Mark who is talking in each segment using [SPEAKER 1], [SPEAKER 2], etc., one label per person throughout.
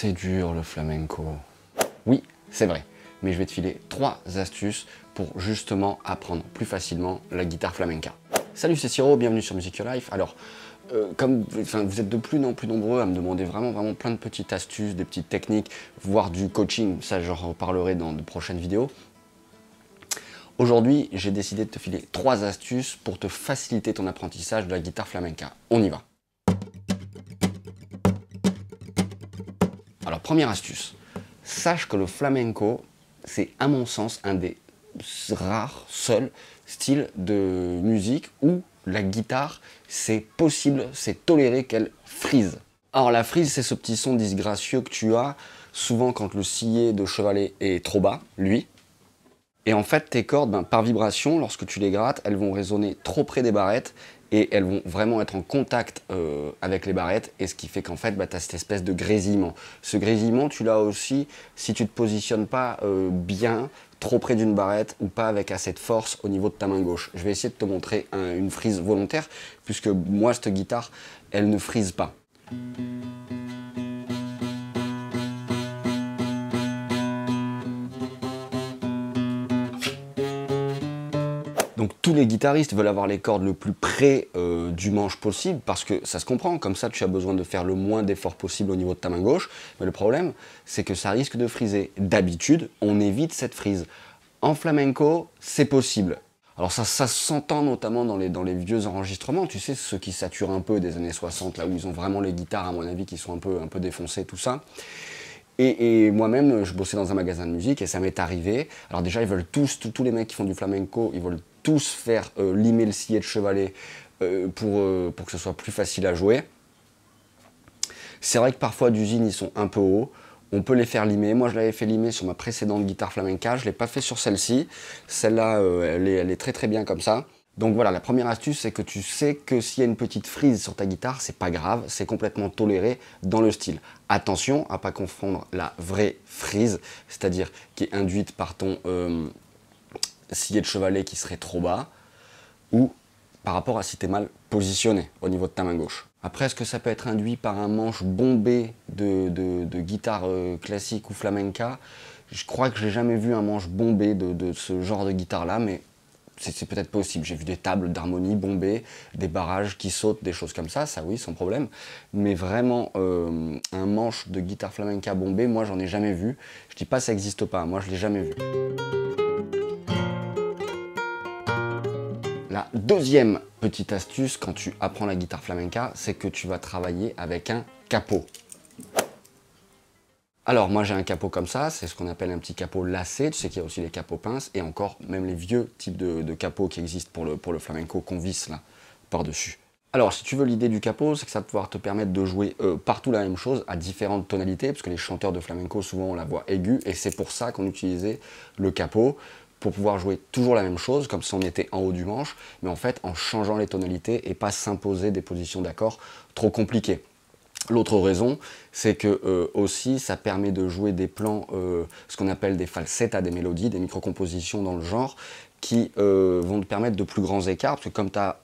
[SPEAKER 1] c'est dur le flamenco. Oui, c'est vrai, mais je vais te filer trois astuces pour justement apprendre plus facilement la guitare flamenca. Salut, c'est Siro, bienvenue sur Music Your Life. Alors, euh, comme vous êtes de plus en plus nombreux à me demander vraiment, plein de petites astuces, des petites techniques, voire du coaching, ça j'en reparlerai dans de prochaines vidéos. Aujourd'hui, j'ai décidé de te filer trois astuces pour te faciliter ton apprentissage de la guitare flamenca. On y va. Première astuce, sache que le flamenco, c'est à mon sens un des rares, seuls styles de musique où la guitare, c'est possible, c'est toléré qu'elle frise. Alors la frise, c'est ce petit son disgracieux que tu as souvent quand le sillet de chevalet est trop bas, lui. Et en fait, tes cordes, ben, par vibration, lorsque tu les grattes, elles vont résonner trop près des barrettes et elles vont vraiment être en contact euh, avec les barrettes et ce qui fait qu'en fait bah, tu as cette espèce de grésillement. Ce grésillement tu l'as aussi si tu te positionnes pas euh, bien trop près d'une barrette ou pas avec assez de force au niveau de ta main gauche. Je vais essayer de te montrer une frise volontaire puisque moi cette guitare elle ne frise pas. Donc tous les guitaristes veulent avoir les cordes le plus près euh, du manche possible parce que ça se comprend, comme ça tu as besoin de faire le moins d'efforts possible au niveau de ta main gauche. Mais le problème, c'est que ça risque de friser. D'habitude, on évite cette frise. En flamenco, c'est possible. Alors ça, s'entend notamment dans les, vieux enregistrements, tu sais, ceux qui saturent un peu des années 60, là où ils ont vraiment les guitares, à mon avis, qui sont un peu, un défoncées, tout ça. Et, moi-même, je bossais dans un magasin de musique et ça m'est arrivé. Alors déjà, ils veulent tous, tous, les mecs qui font du flamenco, ils veulent tous faire euh, limer le sillet de chevalet euh, pour, euh, pour que ce soit plus facile à jouer. C'est vrai que parfois d'usine, ils sont un peu hauts. On peut les faire limer. Moi, je l'avais fait limer sur ma précédente guitare flamenca. Je ne l'ai pas fait sur celle-ci. Celle-là, elle, elle est très très bien comme ça. Donc voilà, la première astuce, c'est que tu sais que s'il y a une petite frise sur ta guitare, c'est pas grave, c'est complètement toléré dans le style. Attention à pas confondre la vraie frise, c'est-à-dire qui est induite par ton euh, sillet de chevalet qui serait trop bas, ou par rapport à si tu es mal positionné au niveau de ta main gauche. Après, est-ce que ça peut être induit par un manche bombé de, guitare euh, classique ou flamenca? Je crois que j'ai jamais vu un manche bombé de, de ce genre de guitare-là, mais c'est peut-être possible. J'ai vu des tables d'harmonie bombées, des barrages qui sautent, des choses comme ça, ça oui, sans problème. Mais vraiment, euh, un manche de guitare flamenca bombé, moi j'en ai jamais vu. Je dis pas ça n'existe pas, moi je l'ai jamais vu. La deuxième petite astuce quand tu apprends la guitare flamenca, c'est que tu vas travailler avec un capot. Alors moi j'ai un capot comme ça, c'est ce qu'on appelle un petit capot lacé, tu sais qu'il y a aussi les capots pinces, et encore même les vieux types de, capots qui existent pour le, flamenco qu'on visse là, par-dessus. Alors si tu veux l'idée du capot, c'est que ça va pouvoir te permettre de jouer euh, partout la même chose à différentes tonalités, parce que les chanteurs de flamenco souvent ont la voix aiguë, et c'est pour ça qu'on utilisait le capot, pour pouvoir jouer toujours la même chose, comme si on était en haut du manche, mais en fait en changeant les tonalités et pas s'imposer des positions d'accords trop compliquées. L'autre raison, c'est que euh, aussi ça permet de jouer des plans, euh, ce qu'on appelle des falsettas des mélodies, des micro-compositions dans le genre, qui euh, vont te permettre de plus grands écarts, parce que comme tu as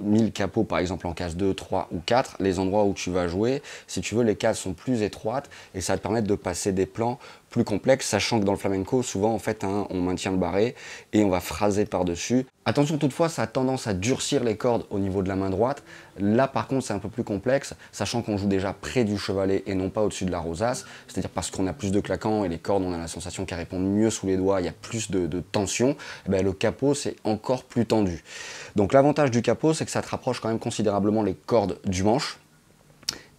[SPEAKER 1] 1000 capots par exemple en case 2, 3 ou 4, les endroits où tu vas jouer, si tu veux, les cases sont plus étroites et ça va te permettre de passer des plans plus complexes, sachant que dans le flamenco, souvent en fait, hein, on maintient le barré et on va phraser par-dessus. Attention toutefois, ça a tendance à durcir les cordes au niveau de la main droite. Là par contre, c'est un peu plus complexe, sachant qu'on joue déjà près du chevalet et non pas au-dessus de la rosace, c'est-à-dire parce qu'on a plus de claquants et les cordes, on a la sensation qu'elles répondent mieux sous les doigts, il y a plus de, tension, eh ben, le capot c'est encore plus tendu. Donc l'avantage du capot, c'est que ça te rapproche quand même considérablement les cordes du manche,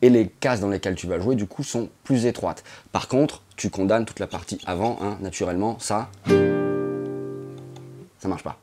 [SPEAKER 1] et les cases dans lesquelles tu vas jouer du coup sont plus étroites. Par contre, tu condamnes toute la partie avant, hein, naturellement, ça, ça marche pas.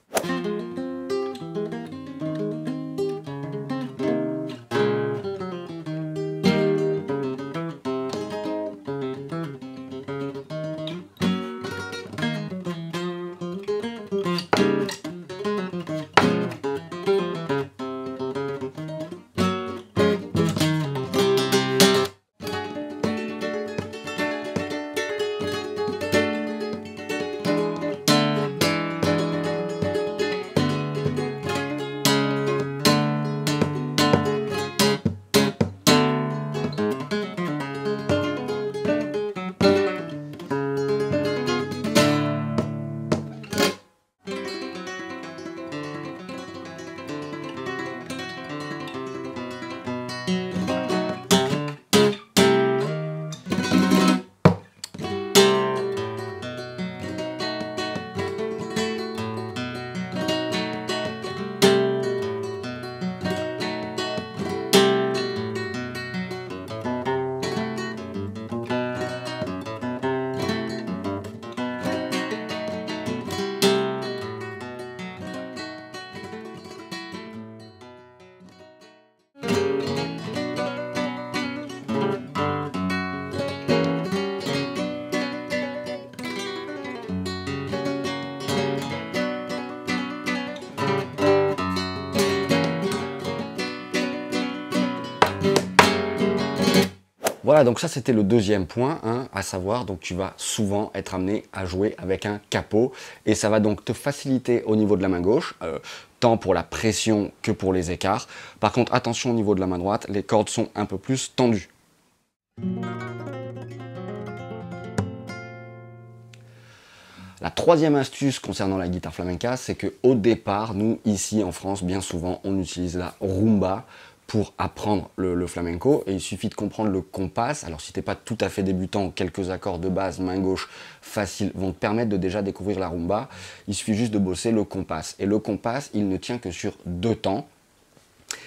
[SPEAKER 1] Voilà, donc ça c'était le deuxième point, hein, à savoir, donc tu vas souvent être amené à jouer avec un capot, et ça va donc te faciliter au niveau de la main gauche, euh, tant pour la pression que pour les écarts. Par contre, attention au niveau de la main droite, les cordes sont un peu plus tendues. La troisième astuce concernant la guitare flamenca, c'est que au départ, nous ici en France, bien souvent, on utilise la rumba pour apprendre le, flamenco il suffit de comprendre le compas. Alors si tu n'es pas tout à fait débutant, quelques accords de base, main gauche, facile, vont te permettre de déjà découvrir la rumba. Il suffit juste de bosser le compas. Et le compas, il ne tient que sur deux temps.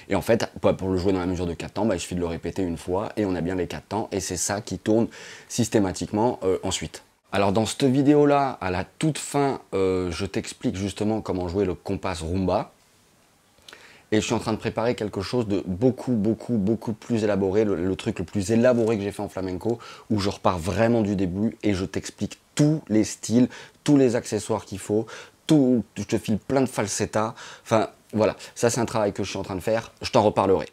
[SPEAKER 1] Et en fait, pour le jouer dans la mesure de 4 temps, bah, il suffit de le répéter une fois et on a bien les 4 temps et c'est ça qui tourne systématiquement euh, ensuite. Alors dans cette vidéo là, à la toute fin, euh, je t'explique justement comment jouer le compas rumba. Et je suis en train de préparer quelque chose de beaucoup, beaucoup, beaucoup plus élaboré, le, truc le plus élaboré que j'ai fait en flamenco, où je repars vraiment du début et je t'explique tous les styles, tous les accessoires qu'il faut, tout, je te file plein de falsettas. Enfin, voilà, ça c'est un travail que je suis en train de faire, je t'en reparlerai.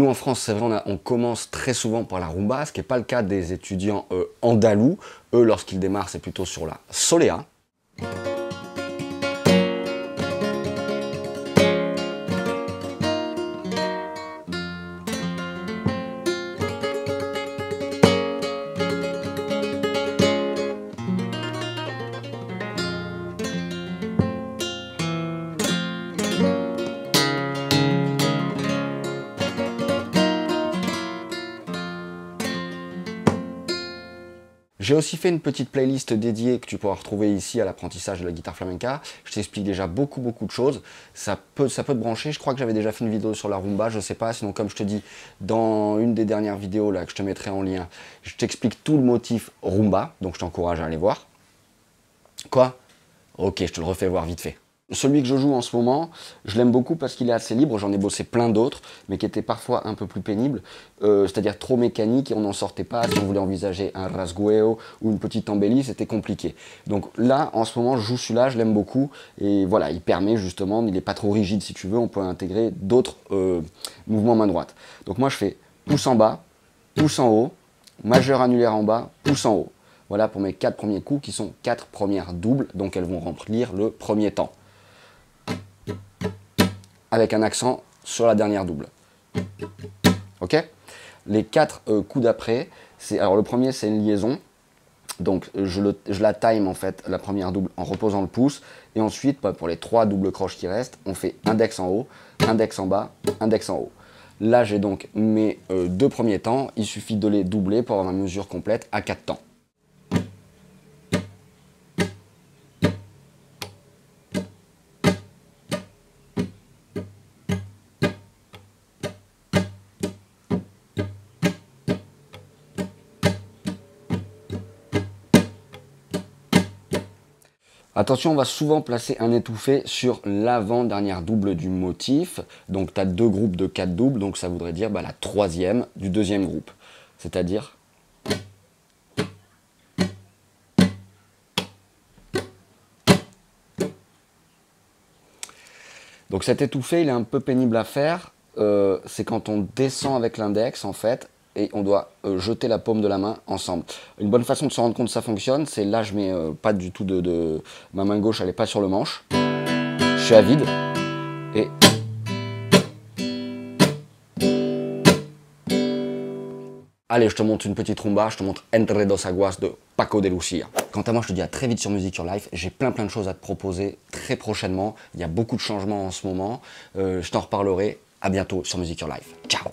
[SPEAKER 1] Nous en France, c'est vrai, on, commence très souvent par la rumba, ce qui n'est pas le cas des étudiants euh, andalous. Eux, lorsqu'ils démarrent, c'est plutôt sur la soléa. J'ai aussi fait une petite playlist dédiée que tu pourras retrouver ici à l'apprentissage de la guitare flamenca. Je t'explique déjà beaucoup beaucoup de choses. Ça peut, ça peut te brancher. Je crois que j'avais déjà fait une vidéo sur la rumba, je sais pas. Sinon, comme je te dis dans une des dernières vidéos que je te mettrai en lien, je t'explique tout le motif rumba. Donc je t'encourage à aller voir. Quoi? Ok, je te le refais voir vite fait. Celui que je joue en ce moment, je l'aime beaucoup parce qu'il est assez libre. J'en ai bossé plein d'autres, mais qui étaient parfois un peu plus pénibles, euh, c'est-à-dire trop mécaniques et on n'en sortait pas. Si on voulait envisager un rasgueo ou une petite embellie, c'était compliqué. Donc là, en ce moment, je joue celui-là, je l'aime beaucoup. Et voilà, il permet justement, il n'est pas trop rigide si tu veux, on peut intégrer d'autres euh, mouvements main droite. Donc moi, je fais pouce en bas, pouce en haut, majeur annulaire en bas, pouce en haut. Voilà pour mes quatre premiers coups qui sont quatre premières doubles, donc elles vont remplir le premier temps avec un accent sur la dernière double. Ok? Les quatre euh, coups d'après, c'est alors le premier c'est une liaison. Donc je, la time en fait la première double en reposant le pouce et ensuite bah, pour les trois doubles croches qui restent, on fait index en haut, index en bas, index en haut. Là j'ai donc mes euh, deux premiers temps, il suffit de les doubler pour avoir ma mesure complète à quatre temps. Attention, on va souvent placer un étouffé sur l'avant-dernière double du motif. Donc tu as deux groupes de quatre doubles, donc ça voudrait dire bah, la troisième du deuxième groupe. C'est-à-dire... Donc cet étouffé, il est un peu pénible à faire. Euh, c'est quand on descend avec l'index, en fait, et on doit euh, jeter la paume de la main ensemble. Une bonne façon de se rendre compte que ça fonctionne, c'est là je mets euh, pas du tout de, Ma main gauche elle est pas sur le manche. Je suis à vide. Et... Allez, je te montre une petite rumba, je te montre Entre dos aguas de Paco de Lucia. Quant à moi, je te dis à très vite sur Music Your Life. J'ai plein plein de choses à te proposer très prochainement. Il y a beaucoup de changements en ce moment. Euh, je t'en reparlerai. À bientôt sur Music Your Life. Ciao